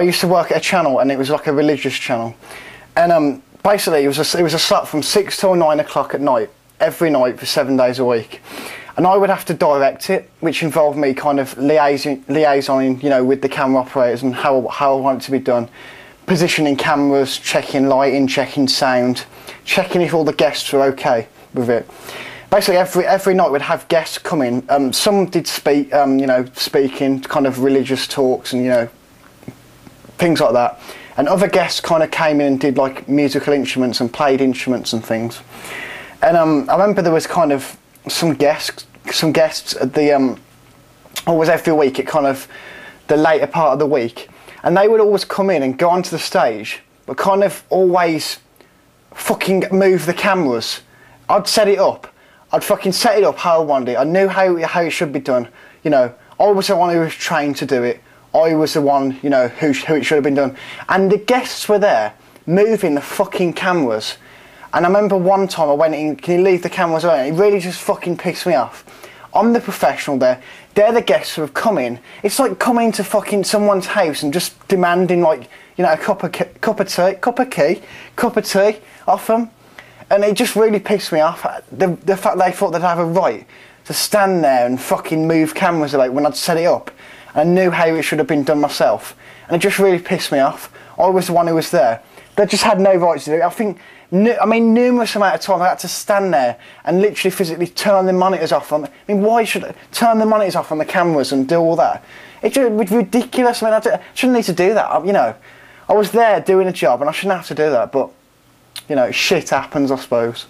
used to work at a channel, and it was like a religious channel, and um, basically it was a, it was a slot from six till nine o'clock at night every night for seven days a week. And I would have to direct it, which involved me kind of liaising, liaisoning, you know, with the camera operators and how, how I want it to be done. Positioning cameras, checking lighting, checking sound, checking if all the guests were okay with it. Basically, every every night we'd have guests come in. Um, some did speak, um, you know, speaking kind of religious talks and you know things like that. And other guests kind of came in and did like musical instruments and played instruments and things. And um, I remember there was kind of some guests, some guests at the um, always every week at kind of the later part of the week, and they would always come in and go onto the stage, but kind of always fucking move the cameras. I'd set it up. I'd fucking set it up how I wanted it. I knew how how it should be done. You know, I was the one who was trained to do it. I was the one, you know, who, who it should have been done. And the guests were there moving the fucking cameras. And I remember one time I went in, can you leave the cameras alone? It really just fucking pissed me off. I'm the professional there. They're the guests who have come in. It's like coming to fucking someone's house and just demanding like, you know, a cup of, cup of tea, cup of tea, cup of tea off them. And it just really pissed me off. The, the fact they thought they'd have a right to stand there and fucking move cameras like when I'd set it up. I knew how it should have been done myself. And it just really pissed me off. I was the one who was there. They just had no right to do it. I think, I mean, numerous amount of time I had to stand there and literally physically turn the monitors off. On, I mean, why should I turn the monitors off on the cameras and do all that? It's just ridiculous. I mean, I shouldn't need to do that. I, You know, I was there doing a job and I shouldn't have to do that. But, you know, shit happens, I suppose.